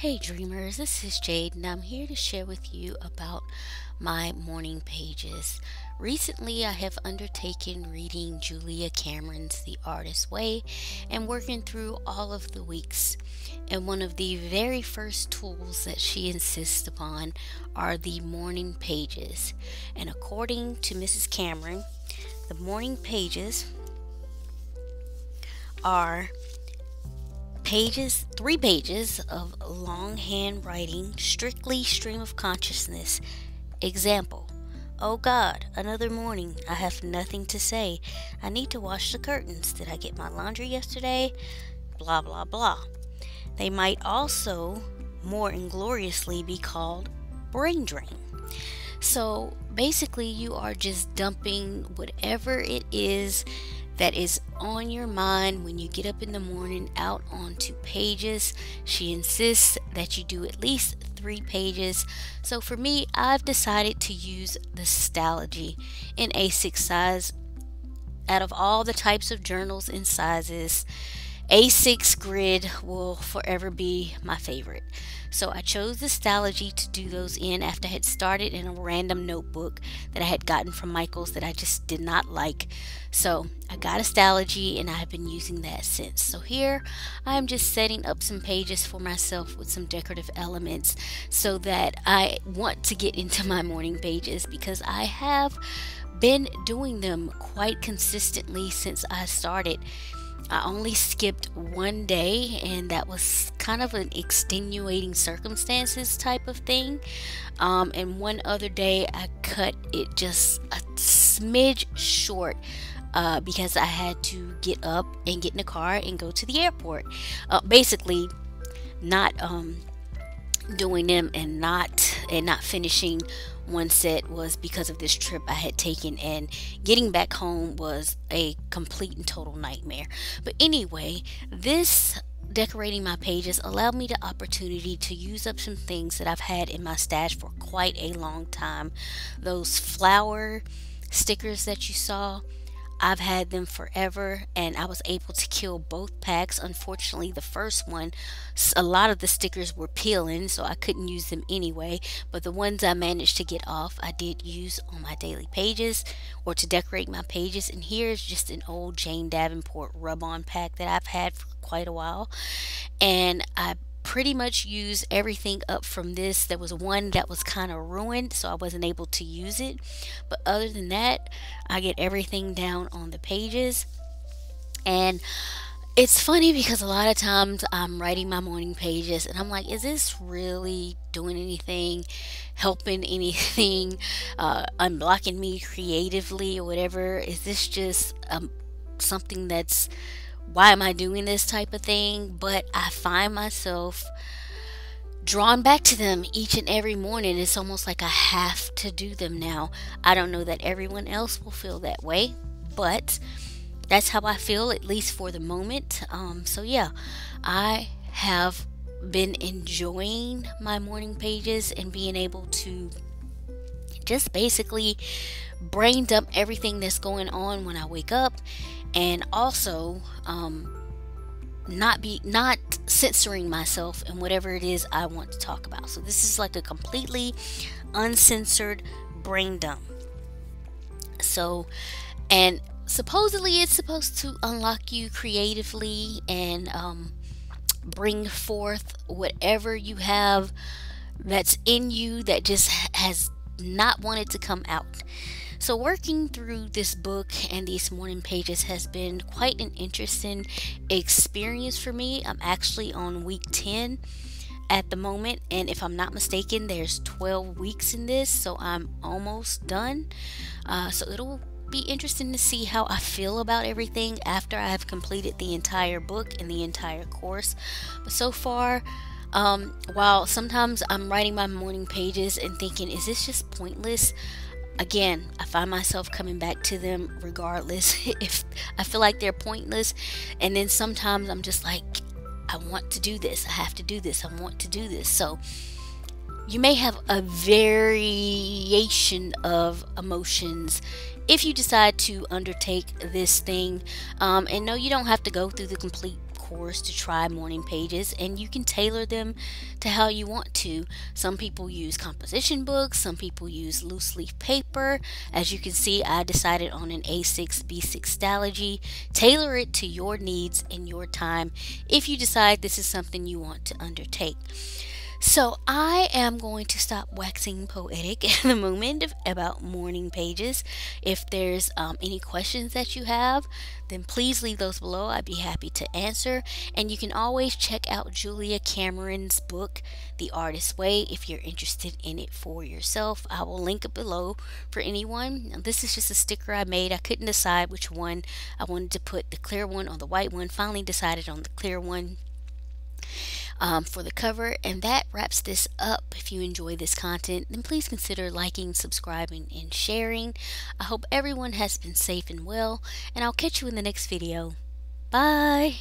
Hey dreamers, this is Jade and I'm here to share with you about my morning pages. Recently, I have undertaken reading Julia Cameron's The Artist's Way and working through all of the weeks. And one of the very first tools that she insists upon are the morning pages. And according to Mrs. Cameron, the morning pages are pages, three pages of longhand writing, strictly stream of consciousness. Example Oh God, another morning. I have nothing to say. I need to wash the curtains. Did I get my laundry yesterday? Blah, blah, blah. They might also, more ingloriously, be called brain drain. So basically, you are just dumping whatever it is that is on your mind when you get up in the morning out onto pages. She insists that you do at least three pages. So for me, I've decided to use the Stalogy in A6 size. Out of all the types of journals and sizes, a6 grid will forever be my favorite. So I chose the Stalogy to do those in after I had started in a random notebook that I had gotten from Michaels that I just did not like. So I got a Stalogy and I have been using that since. So here I'm just setting up some pages for myself with some decorative elements so that I want to get into my morning pages because I have been doing them quite consistently since I started I only skipped one day, and that was kind of an extenuating circumstances type of thing. Um, and one other day, I cut it just a smidge short. Uh, because I had to get up and get in the car and go to the airport. Uh, basically, not um, doing them and not and not finishing one set was because of this trip I had taken, and getting back home was a complete and total nightmare. But anyway, this decorating my pages allowed me the opportunity to use up some things that I've had in my stash for quite a long time. Those flower stickers that you saw I've had them forever and I was able to kill both packs. Unfortunately, the first one, a lot of the stickers were peeling, so I couldn't use them anyway. But the ones I managed to get off, I did use on my daily pages or to decorate my pages. And here's just an old Jane Davenport rub on pack that I've had for quite a while. And I pretty much use everything up from this. There was one that was kind of ruined, so I wasn't able to use it. But other than that, I get everything down on the pages. And it's funny because a lot of times I'm writing my morning pages and I'm like, is this really doing anything, helping anything, uh, unblocking me creatively or whatever? Is this just um, something that's why am I doing this type of thing? But I find myself drawn back to them each and every morning. It's almost like I have to do them now. I don't know that everyone else will feel that way, but that's how I feel, at least for the moment. Um, so, yeah, I have been enjoying my morning pages and being able to just basically brain dump everything that's going on when I wake up and also um, not be not censoring myself and whatever it is I want to talk about. So this is like a completely uncensored brain dump. So and supposedly it's supposed to unlock you creatively and um, bring forth whatever you have that's in you that just has not wanted to come out. So, working through this book and these morning pages has been quite an interesting experience for me. I'm actually on week 10 at the moment, and if I'm not mistaken, there's 12 weeks in this, so I'm almost done. Uh, so, it'll be interesting to see how I feel about everything after I have completed the entire book and the entire course. But so far, um, while sometimes I'm writing my morning pages and thinking, is this just pointless? Again, I find myself coming back to them regardless if I feel like they're pointless. And then sometimes I'm just like, I want to do this. I have to do this. I want to do this. So you may have a variation of emotions if you decide to undertake this thing. Um, and no, you don't have to go through the complete course, to try morning pages, and you can tailor them to how you want to. Some people use composition books, some people use loose leaf paper. As you can see, I decided on an A6 B6 Stalogy. Tailor it to your needs and your time if you decide this is something you want to undertake. So I am going to stop waxing poetic at the moment about morning pages. If there's um, any questions that you have, then please leave those below. I'd be happy to answer. And you can always check out Julia Cameron's book, The Artist's Way, if you're interested in it for yourself. I will link it below for anyone. Now, this is just a sticker I made. I couldn't decide which one I wanted to put, the clear one or the white one. Finally decided on the clear one um, for the cover. And that wraps this up. If you enjoy this content, then please consider liking, subscribing, and sharing. I hope everyone has been safe and well, and I'll catch you in the next video. Bye!